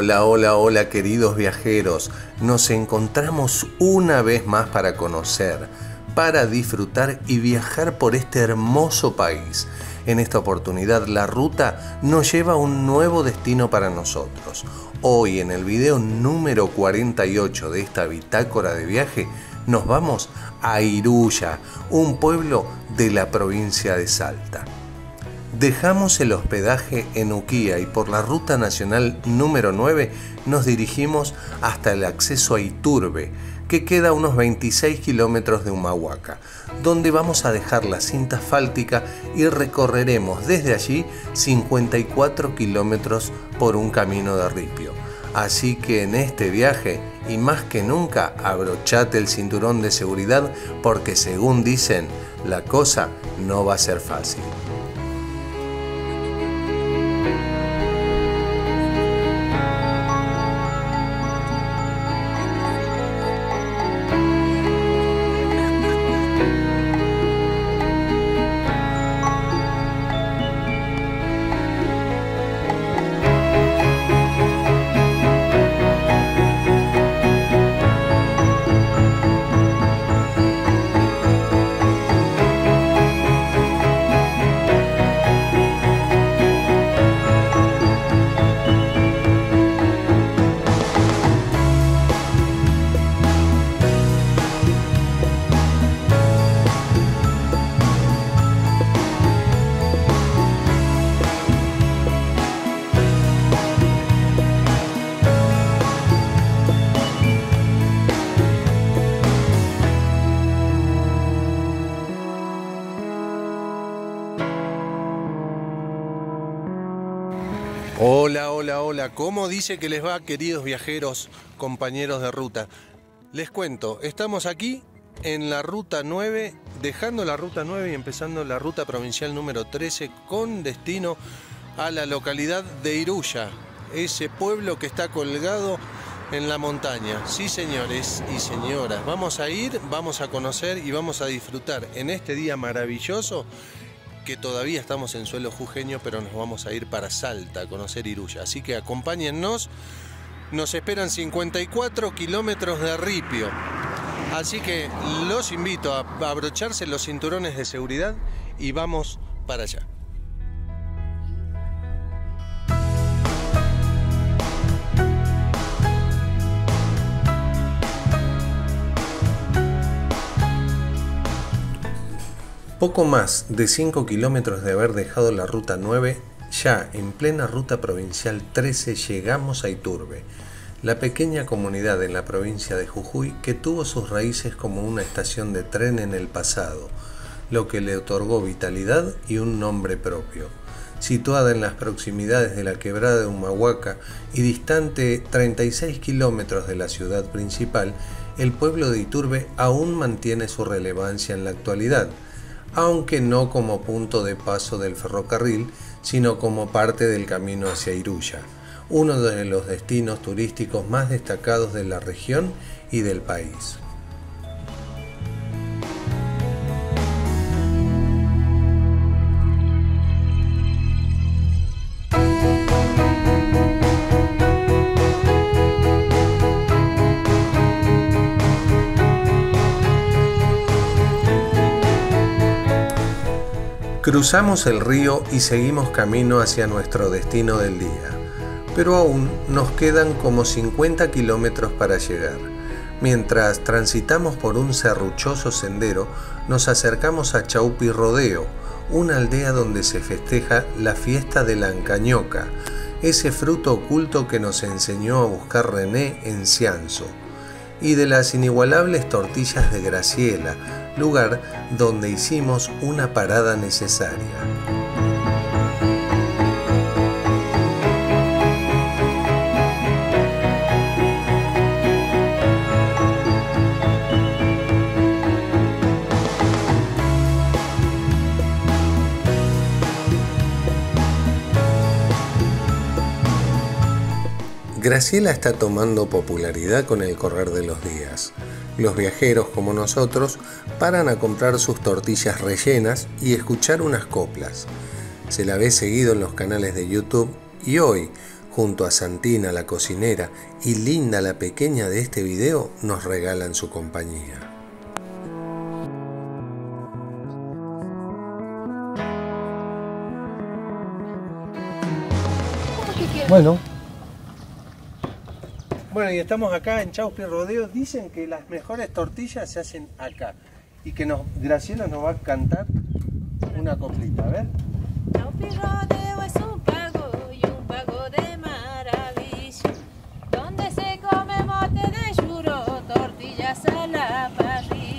Hola, hola, hola queridos viajeros. Nos encontramos una vez más para conocer, para disfrutar y viajar por este hermoso país. En esta oportunidad la ruta nos lleva a un nuevo destino para nosotros. Hoy en el video número 48 de esta bitácora de viaje nos vamos a Iruya, un pueblo de la provincia de Salta. Dejamos el hospedaje en Uquía y por la ruta nacional número 9 nos dirigimos hasta el acceso a Iturbe, que queda a unos 26 kilómetros de Humahuaca, donde vamos a dejar la cinta asfáltica y recorreremos desde allí 54 kilómetros por un camino de ripio. Así que en este viaje, y más que nunca, abrochate el cinturón de seguridad porque según dicen, la cosa no va a ser fácil. Hola, hola, hola. ¿Cómo dice que les va, queridos viajeros, compañeros de ruta? Les cuento, estamos aquí en la ruta 9, dejando la ruta 9 y empezando la ruta provincial número 13 con destino a la localidad de Iruya, ese pueblo que está colgado en la montaña. Sí, señores y señoras, vamos a ir, vamos a conocer y vamos a disfrutar en este día maravilloso todavía estamos en suelo jujeño, pero nos vamos a ir para Salta a conocer Iruya. Así que acompáñennos. Nos esperan 54 kilómetros de ripio. Así que los invito a abrocharse los cinturones de seguridad y vamos para allá. Poco más de 5 kilómetros de haber dejado la ruta 9, ya en plena ruta provincial 13 llegamos a Iturbe, la pequeña comunidad en la provincia de Jujuy que tuvo sus raíces como una estación de tren en el pasado, lo que le otorgó vitalidad y un nombre propio. Situada en las proximidades de la quebrada de Humahuaca y distante 36 kilómetros de la ciudad principal, el pueblo de Iturbe aún mantiene su relevancia en la actualidad, aunque no como punto de paso del ferrocarril, sino como parte del camino hacia Iruya, uno de los destinos turísticos más destacados de la región y del país. Cruzamos el río y seguimos camino hacia nuestro destino del día, pero aún nos quedan como 50 kilómetros para llegar. Mientras transitamos por un serruchoso sendero, nos acercamos a Chaupi Rodeo, una aldea donde se festeja la fiesta de la ancañoca, ese fruto oculto que nos enseñó a buscar René en Cianzo y de las inigualables tortillas de Graciela, lugar donde hicimos una parada necesaria. Graciela está tomando popularidad con el correr de los días. Los viajeros como nosotros paran a comprar sus tortillas rellenas y escuchar unas coplas. Se la ve seguido en los canales de YouTube y hoy, junto a Santina la cocinera y Linda la pequeña de este video, nos regalan su compañía. Bueno. Bueno, y estamos acá en Chauspi Rodeo. Dicen que las mejores tortillas se hacen acá. Y que nos, Graciela nos va a cantar una coplita, a ver. Chauspi Rodeo es un pago y un pago de maravilla. Donde se come mote de churo, tortillas a la parrilla.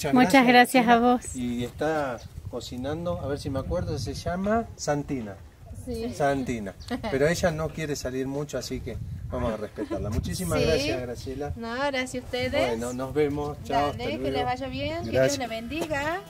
Muchas, Muchas gracias a vos. Y está cocinando, a ver si me acuerdo, se llama Santina. Sí. Santina. Pero ella no quiere salir mucho, así que vamos a respetarla. Muchísimas Sí. gracias, Graciela. No, gracias a ustedes. Bueno, nos vemos. Chao. Dale, que les vaya bien, que. Dios les bendiga.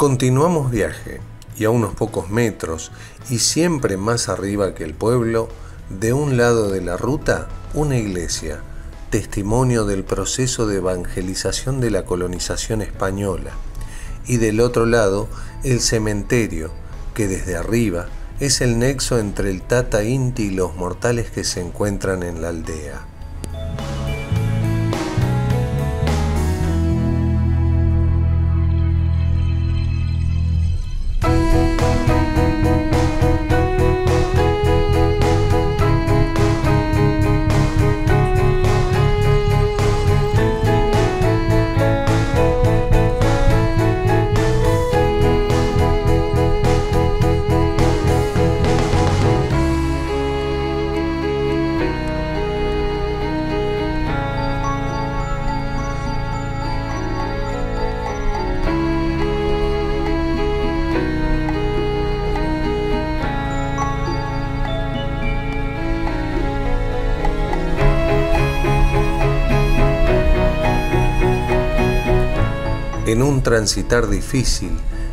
Continuamos viaje y a unos pocos metros y siempre más arriba que el pueblo, de un lado de la ruta, una iglesia, testimonio del proceso de evangelización de la colonización española, y del otro lado el cementerio, que desde arriba es el nexo entre el Tata Inti y los mortales que se encuentran en la aldea. En un transitar difícil,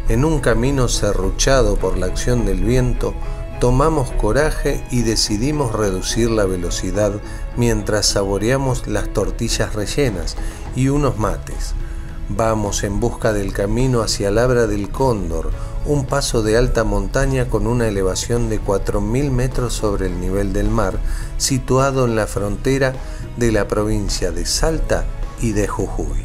en un camino serruchado por la acción del viento, tomamos coraje y decidimos reducir la velocidad mientras saboreamos las tortillas rellenas y unos mates. Vamos en busca del camino hacia Labra del Cóndor, un paso de alta montaña con una elevación de 4.000 metros sobre el nivel del mar, situado en la frontera de la provincia de Salta y de Jujuy.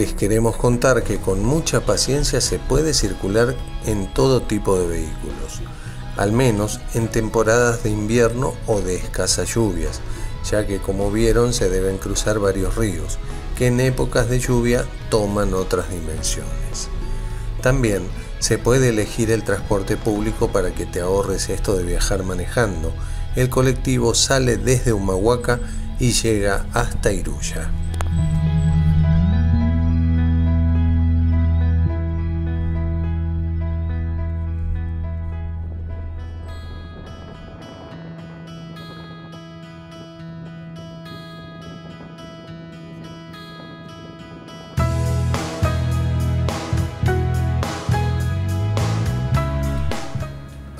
Les queremos contar que con mucha paciencia se puede circular en todo tipo de vehículos, al menos en temporadas de invierno o de escasas lluvias, ya que como vieron se deben cruzar varios ríos, que en épocas de lluvia toman otras dimensiones. También se puede elegir el transporte público para que te ahorres esto de viajar manejando. El colectivo sale desde Humahuaca y llega hasta Iruya.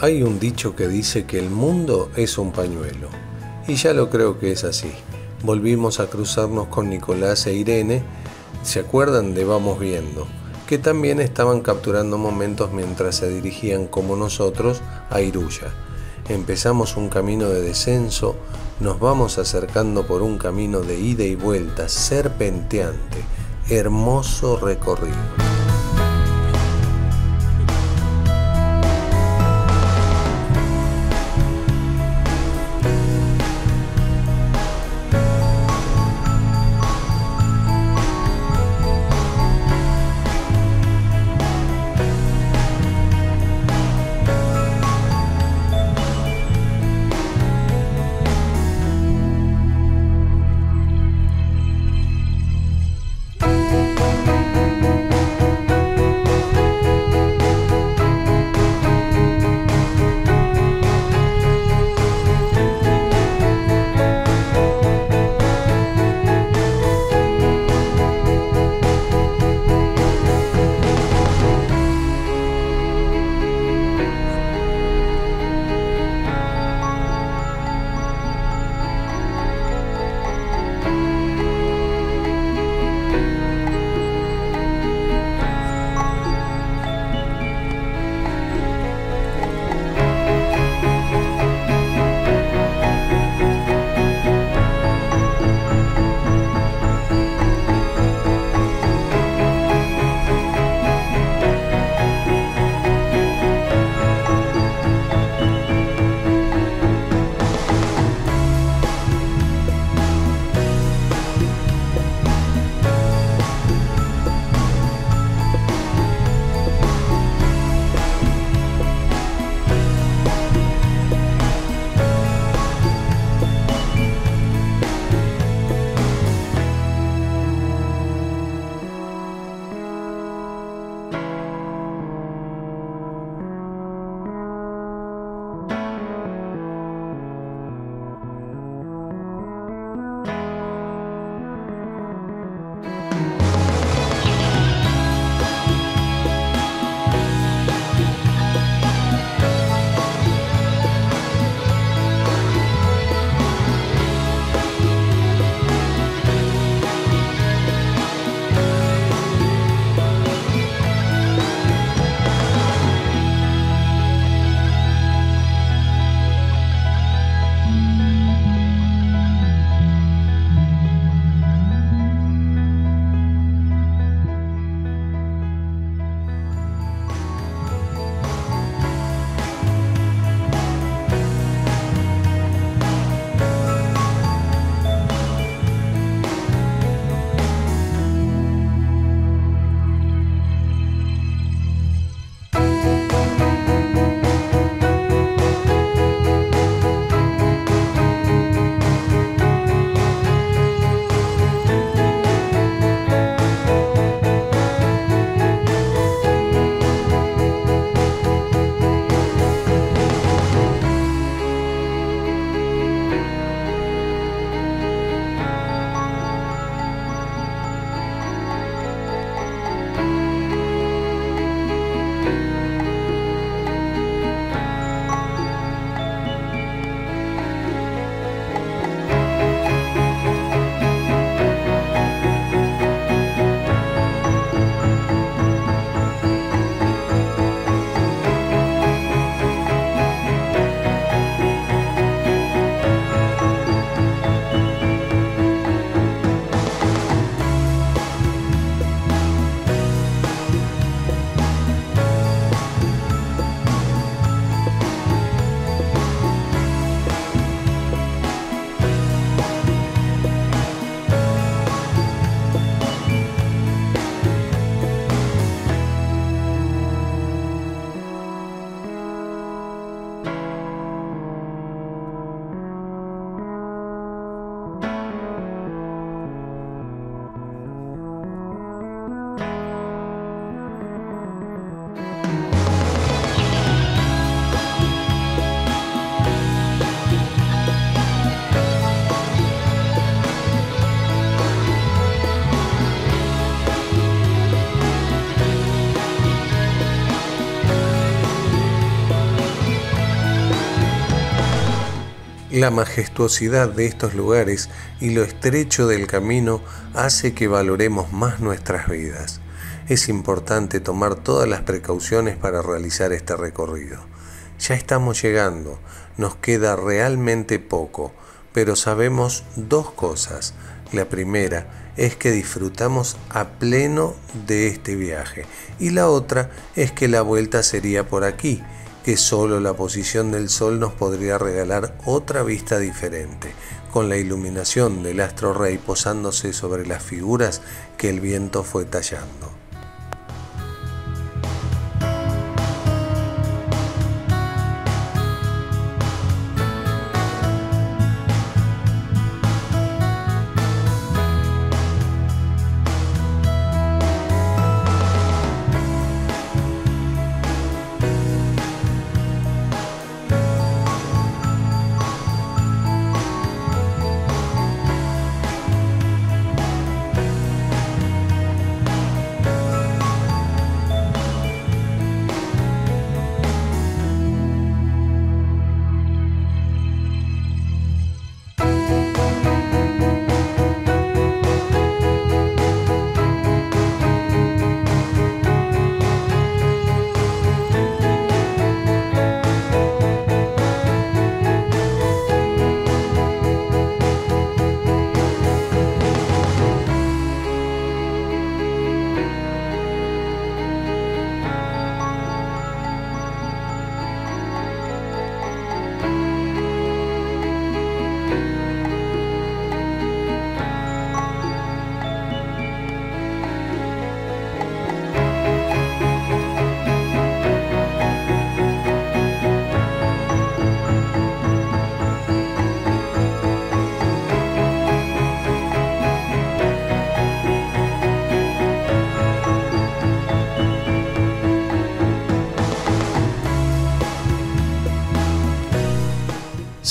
Hay un dicho que dice que el mundo es un pañuelo, y ya lo creo que es así. Volvimos a cruzarnos con Nicolás e Irene ¿Se acuerdan de Vamos Viendo? Que también estaban capturando momentos mientras se dirigían como nosotros a Iruya. Empezamos un camino de descenso, nos vamos acercando por un camino de ida y vuelta, serpenteante, hermoso recorrido. La majestuosidad de estos lugares y lo estrecho del camino hace que valoremos más nuestras vidas. Es importante tomar todas las precauciones para realizar este recorrido. Ya estamos llegando, nos queda realmente poco, pero sabemos dos cosas. La primera es que disfrutamos a pleno de este viaje y la otra es que la vuelta sería por aquí que solo la posición del Sol nos podría regalar otra vista diferente, con la iluminación del astro rey posándose sobre las figuras que el viento fue tallando.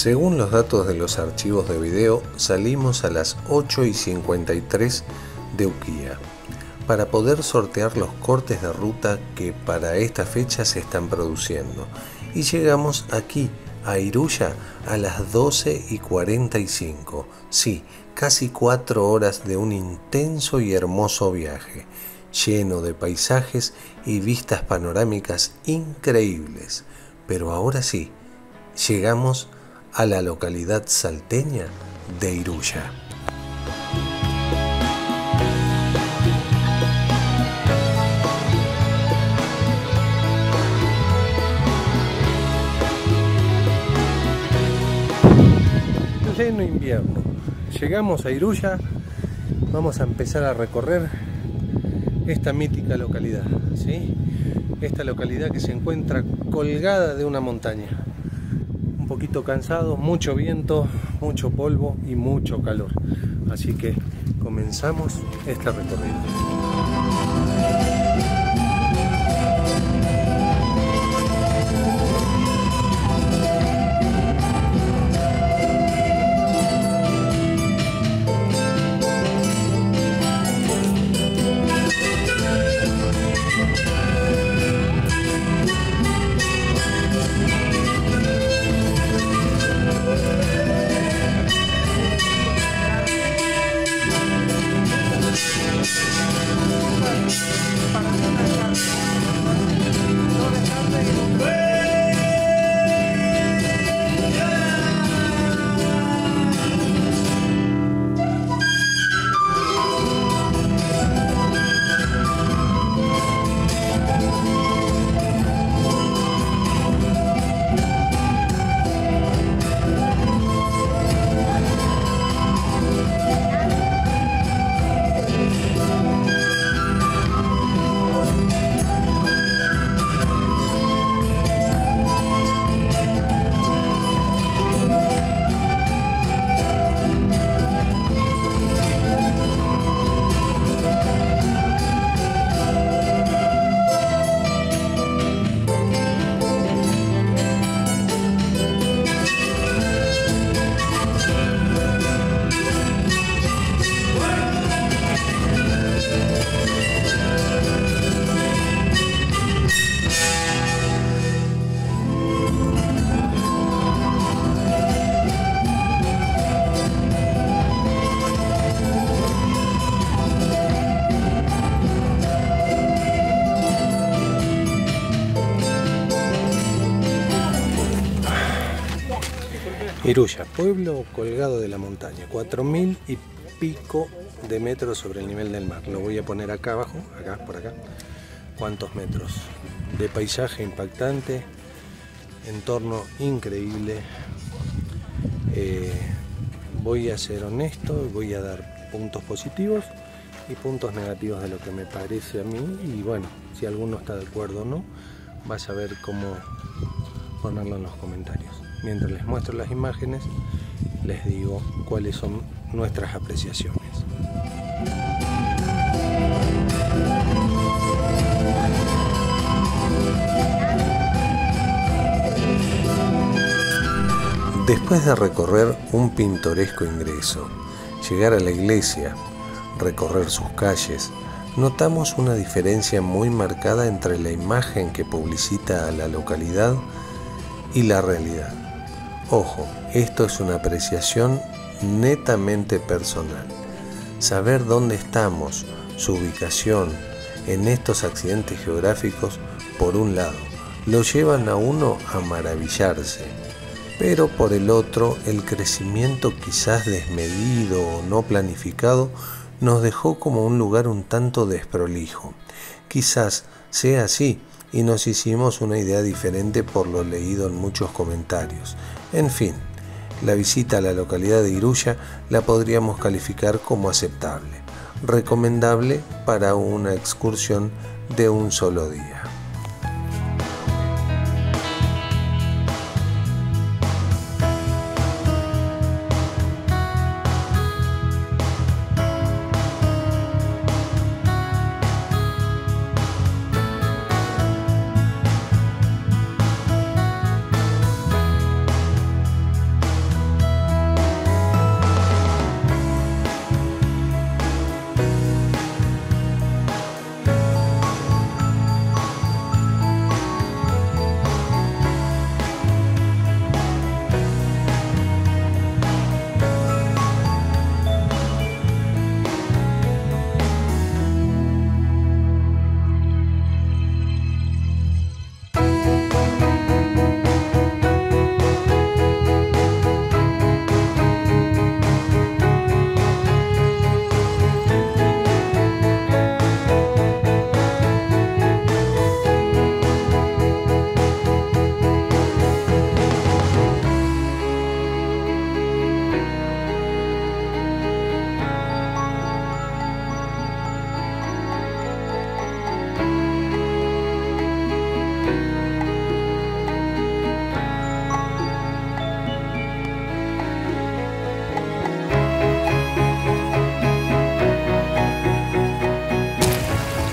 Según los datos de los archivos de video, salimos a las 8 y 53 de Uquía para poder sortear los cortes de ruta que para esta fecha se están produciendo. Y llegamos aquí, a Iruya, a las 12 y 45. Sí, casi cuatro horas de un intenso y hermoso viaje, lleno de paisajes y vistas panorámicas increíbles. Pero ahora sí, llegamos a la localidad salteña de Iruya. Pleno invierno. Llegamos a Iruya, vamos a empezar a recorrer esta mítica localidad, ¿sí? Esta localidad que se encuentra colgada de una montaña poquito cansado, mucho viento, mucho polvo y mucho calor. Así que comenzamos este recorrido. Iruya, pueblo colgado de la montaña, 4.000 y pico de metros sobre el nivel del mar. Lo voy a poner acá abajo, acá, por acá. ¿Cuántos metros? De paisaje impactante, entorno increíble. Eh, voy a ser honesto voy a dar puntos positivos y puntos negativos de lo que me parece a mí. Y bueno, si alguno está de acuerdo o no, vas a ver cómo ponerlo en los comentarios. Mientras les muestro las imágenes, les digo cuáles son nuestras apreciaciones. Después de recorrer un pintoresco ingreso, llegar a la iglesia, recorrer sus calles, notamos una diferencia muy marcada entre la imagen que publicita a la localidad y la realidad. Ojo, esto es una apreciación netamente personal. Saber dónde estamos, su ubicación en estos accidentes geográficos, por un lado, lo llevan a uno a maravillarse, pero por el otro, el crecimiento quizás desmedido o no planificado nos dejó como un lugar un tanto desprolijo. Quizás sea así y nos hicimos una idea diferente por lo leído en muchos comentarios. En fin, la visita a la localidad de Iruya la podríamos calificar como aceptable, recomendable para una excursión de un solo día.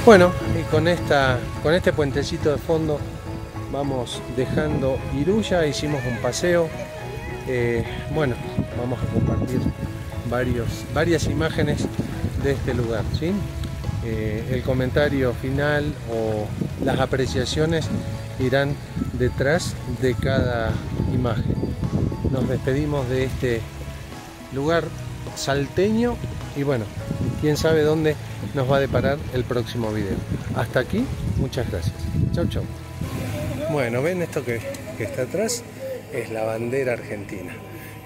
Bueno, y con, esta, con este puentecito de fondo vamos dejando Iruya, hicimos un paseo. Eh, bueno, vamos a compartir varios, varias imágenes de este lugar. Eh, el comentario final o las apreciaciones irán detrás de cada imagen. Nos despedimos de este lugar salteño y bueno, quién sabe dónde nos va a deparar el próximo video. Hasta aquí, muchas gracias. Chau, chau. Bueno, ven esto que, que está atrás, es la bandera argentina.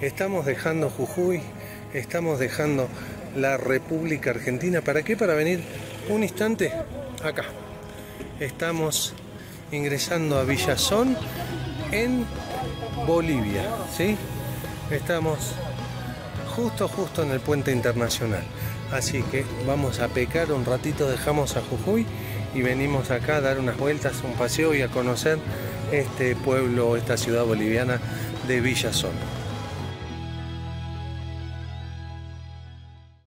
Estamos dejando Jujuy, estamos dejando la República Argentina. ¿Para qué? Para venir un instante acá. Estamos ingresando a Villazón en Bolivia, ¿sí? Estamos justo, justo en el puente internacional. Así que vamos a pecar un ratito, dejamos a Jujuy y venimos acá a dar unas vueltas, un paseo y a conocer este pueblo, esta ciudad boliviana de Villazón.